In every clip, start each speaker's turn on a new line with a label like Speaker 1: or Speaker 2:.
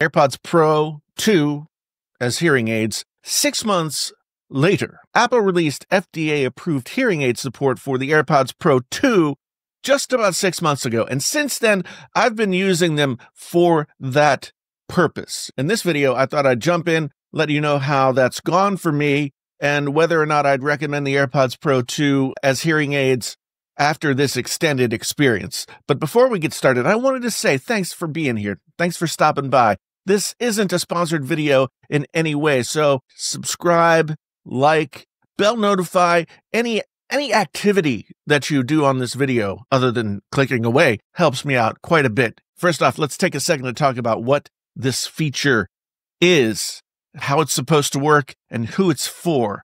Speaker 1: AirPods Pro 2 as hearing aids. Six months later, Apple released FDA approved hearing aid support for the AirPods Pro 2 just about six months ago. And since then, I've been using them for that purpose. In this video, I thought I'd jump in, let you know how that's gone for me, and whether or not I'd recommend the AirPods Pro 2 as hearing aids after this extended experience. But before we get started, I wanted to say thanks for being here. Thanks for stopping by. This isn't a sponsored video in any way, so subscribe, like, bell notify, any any activity that you do on this video other than clicking away helps me out quite a bit. First off, let's take a second to talk about what this feature is, how it's supposed to work, and who it's for.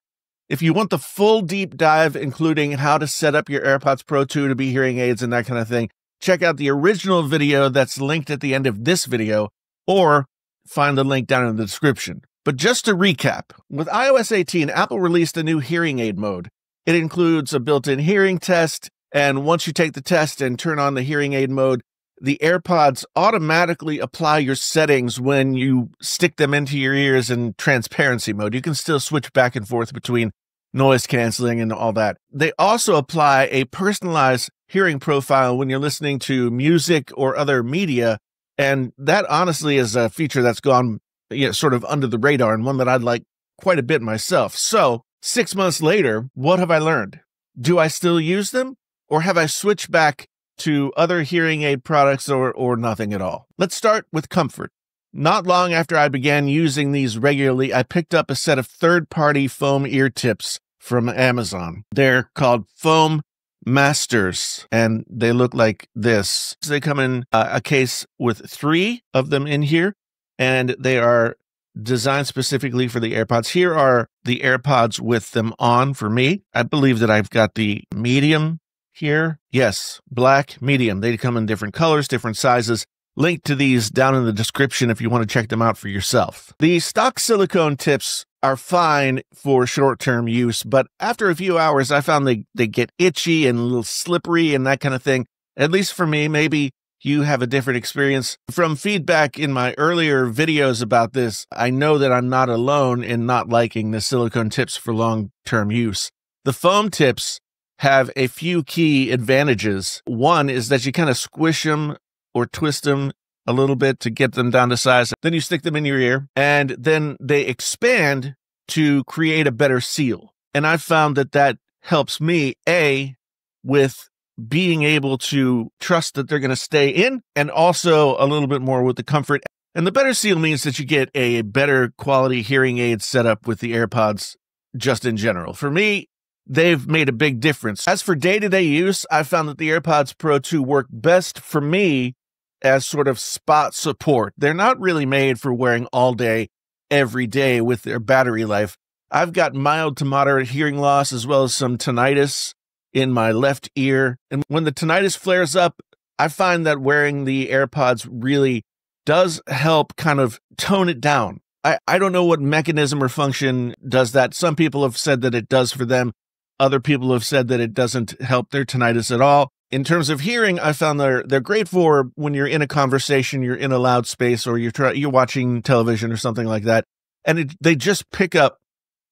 Speaker 1: If you want the full deep dive, including how to set up your AirPods Pro 2 to be hearing aids and that kind of thing, check out the original video that's linked at the end of this video or find the link down in the description. But just to recap, with iOS 18, Apple released a new hearing aid mode. It includes a built in hearing test, and once you take the test and turn on the hearing aid mode, the AirPods automatically apply your settings when you stick them into your ears in transparency mode. You can still switch back and forth between noise canceling and all that. They also apply a personalized hearing profile when you're listening to music or other media. And that honestly is a feature that's gone you know, sort of under the radar and one that I'd like quite a bit myself. So six months later, what have I learned? Do I still use them or have I switched back to other hearing aid products or, or nothing at all? Let's start with comfort. Not long after I began using these regularly, I picked up a set of third party foam ear tips from Amazon. They're called Foam Masters and they look like this. So They come in uh, a case with three of them in here and they are designed specifically for the AirPods. Here are the AirPods with them on for me. I believe that I've got the medium here. Yes, black, medium. They come in different colors, different sizes. Link to these down in the description if you want to check them out for yourself. The stock silicone tips are fine for short term use, but after a few hours, I found they, they get itchy and a little slippery and that kind of thing. At least for me, maybe you have a different experience. From feedback in my earlier videos about this, I know that I'm not alone in not liking the silicone tips for long term use. The foam tips have a few key advantages. One is that you kind of squish them or twist them a little bit to get them down to size. Then you stick them in your ear and then they expand to create a better seal. And I found that that helps me, A, with being able to trust that they're going to stay in and also a little bit more with the comfort. And the better seal means that you get a better quality hearing aid setup with the AirPods just in general. For me, they've made a big difference. As for day to day use, I found that the AirPods Pro 2 work best for me as sort of spot support. They're not really made for wearing all day, every day with their battery life. I've got mild to moderate hearing loss as well as some tinnitus in my left ear. And when the tinnitus flares up, I find that wearing the AirPods really does help kind of tone it down. I, I don't know what mechanism or function does that. Some people have said that it does for them. Other people have said that it doesn't help their tinnitus at all. In terms of hearing, I found they're they're great for when you're in a conversation, you're in a loud space, or you're try, you're watching television or something like that, and it, they just pick up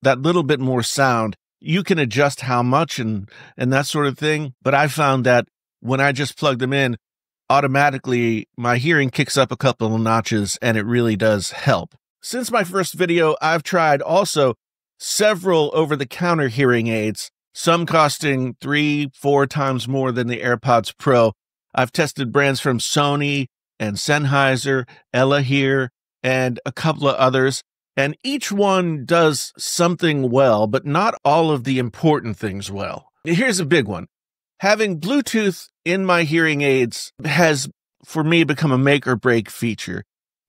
Speaker 1: that little bit more sound. You can adjust how much and and that sort of thing but i found that when i just plug them in automatically my hearing kicks up a couple of notches and it really does help. Since my first video i've tried also several over the counter hearing aids some costing three four times more than the airpods pro i've tested brands from sony and sennheiser Elehear and a couple of others and each one does something well, but not all of the important things well. Here's a big one. Having Bluetooth in my hearing aids has, for me, become a make or break feature.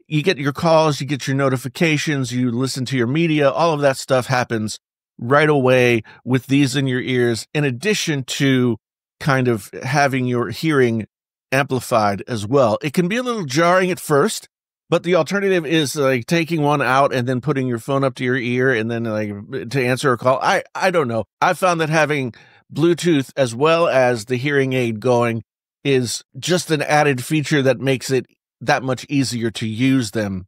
Speaker 1: You get your calls, you get your notifications, you listen to your media, all of that stuff happens right away with these in your ears, in addition to kind of having your hearing amplified as well. It can be a little jarring at first but the alternative is like taking one out and then putting your phone up to your ear and then like to answer a call. I I don't know. I found that having Bluetooth as well as the hearing aid going is just an added feature that makes it that much easier to use them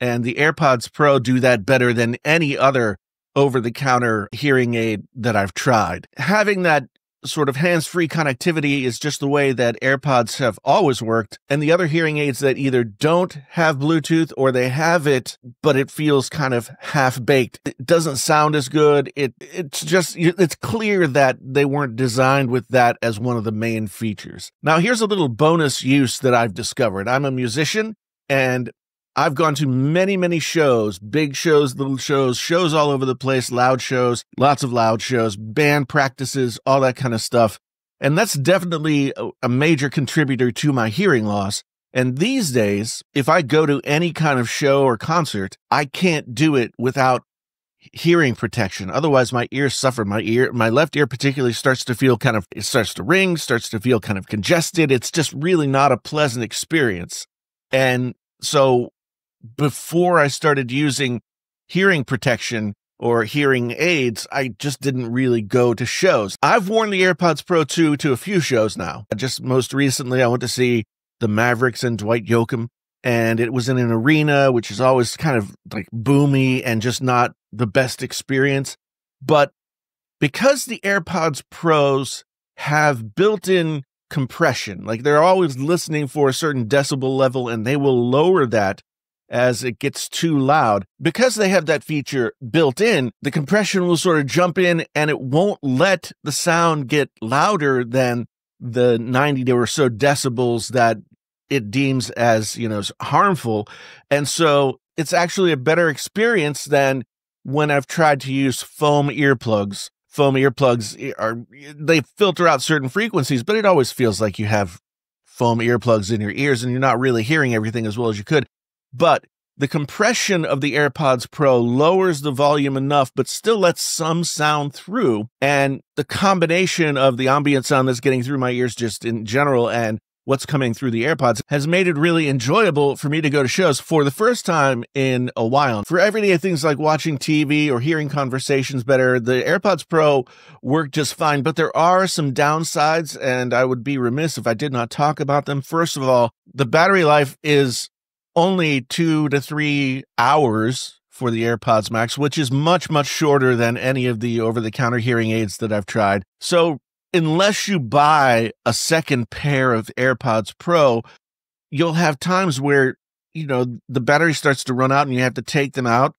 Speaker 1: And the AirPods Pro do that better than any other over the counter hearing aid that I've tried. Having that sort of hands free connectivity is just the way that AirPods have always worked. And the other hearing aids that either don't have Bluetooth or they have it, but it feels kind of half baked. It doesn't sound as good. It, it's just, it's clear that they weren't designed with that as one of the main features. Now, here's a little bonus use that I've discovered. I'm a musician and I've gone to many, many shows, big shows, little shows, shows all over the place, loud shows, lots of loud shows, band practices, all that kind of stuff. And that's definitely a major contributor to my hearing loss. And these days, if I go to any kind of show or concert, I can't do it without hearing protection. Otherwise, my ears suffer. My ear, my left ear particularly starts to feel kind of, it starts to ring, starts to feel kind of congested. It's just really not a pleasant experience. And so before I started using hearing protection or hearing aids, I just didn't really go to shows. I've worn the AirPods Pro 2 to a few shows now. Just most recently, I went to see the Mavericks and Dwight Yoakam, and it was in an arena, which is always kind of like boomy and just not the best experience. But because the AirPods Pros have built in compression, like they're always listening for a certain decibel level and they will lower that as it gets too loud. Because they have that feature built in, the compression will sort of jump in and it won't let the sound get louder than the 90 or so decibels that it deems as, you know, harmful. And so it's actually a better experience than when I've tried to use foam earplugs. Foam earplugs are, they filter out certain frequencies, but it always feels like you have foam earplugs in your ears and you're not really hearing everything as well as you could but the compression of the AirPods Pro lowers the volume enough, but still lets some sound through. And the combination of the ambient sound that's getting through my ears just in general and what's coming through the AirPods has made it really enjoyable for me to go to shows for the first time in a while. For everyday things like watching TV or hearing conversations better, the AirPods Pro work just fine, but there are some downsides, and I would be remiss if I did not talk about them. First of all, the battery life is only two to three hours for the AirPods Max, which is much, much shorter than any of the over the counter hearing aids that I've tried. So, unless you buy a second pair of AirPods Pro, you'll have times where, you know, the battery starts to run out and you have to take them out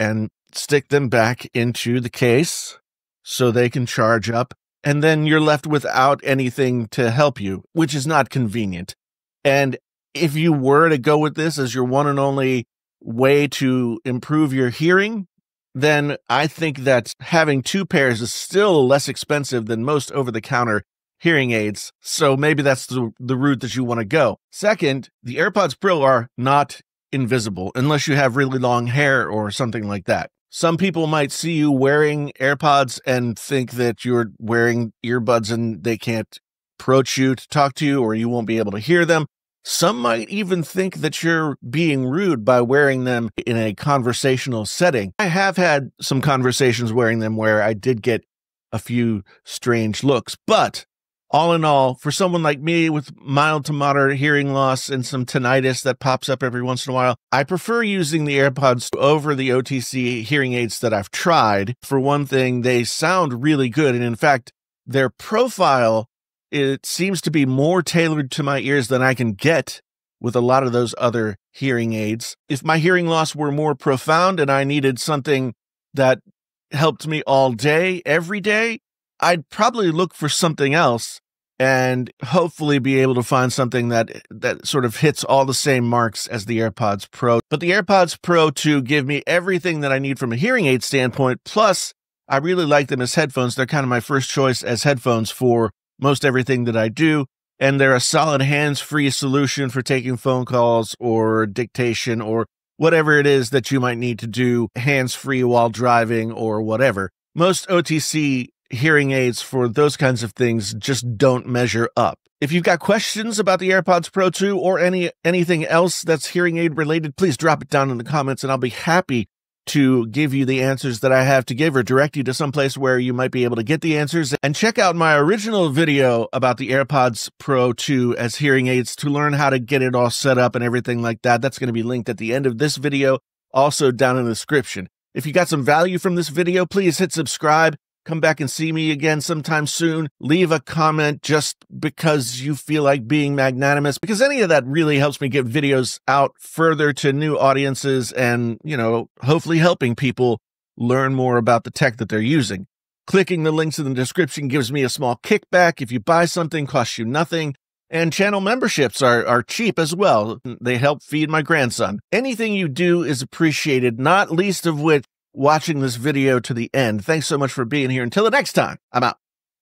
Speaker 1: and stick them back into the case so they can charge up. And then you're left without anything to help you, which is not convenient. And if you were to go with this as your one and only way to improve your hearing, then I think that having two pairs is still less expensive than most over the counter hearing aids. So maybe that's the, the route that you want to go. Second, the AirPods Pro are not invisible unless you have really long hair or something like that. Some people might see you wearing AirPods and think that you're wearing earbuds and they can't approach you to talk to you or you won't be able to hear them. Some might even think that you're being rude by wearing them in a conversational setting. I have had some conversations wearing them where I did get a few strange looks, but all in all, for someone like me with mild to moderate hearing loss and some tinnitus that pops up every once in a while, I prefer using the AirPods over the OTC hearing aids that I've tried. For one thing, they sound really good. And in fact, their profile it seems to be more tailored to my ears than I can get with a lot of those other hearing aids. If my hearing loss were more profound and I needed something that helped me all day, every day, I'd probably look for something else and hopefully be able to find something that that sort of hits all the same marks as the AirPods Pro. But the AirPods Pro 2 give me everything that I need from a hearing aid standpoint. Plus, I really like them as headphones. They're kind of my first choice as headphones for most everything that I do. And they're a solid hands free solution for taking phone calls or dictation or whatever it is that you might need to do hands free while driving or whatever. Most OTC hearing aids for those kinds of things just don't measure up. If you've got questions about the AirPods Pro 2 or any anything else that's hearing aid related, please drop it down in the comments and I'll be happy to give you the answers that I have to give or direct you to someplace where you might be able to get the answers. And check out my original video about the AirPods Pro 2 as hearing aids to learn how to get it all set up and everything like that. That's going to be linked at the end of this video. also down in the description. If you got some value from this video, please hit subscribe. Come back and see me again sometime soon. Leave a comment just because you feel like being magnanimous, because any of that really helps me get videos out further to new audiences and, you know, hopefully helping people learn more about the tech that they're using. Clicking the links in the description gives me a small kickback. If you buy something, costs you nothing. And channel memberships are, are cheap as well. They help feed my grandson. Anything you do is appreciated, not least of which watching this video to the end. Thanks so much for being here. Until the next time, I'm out.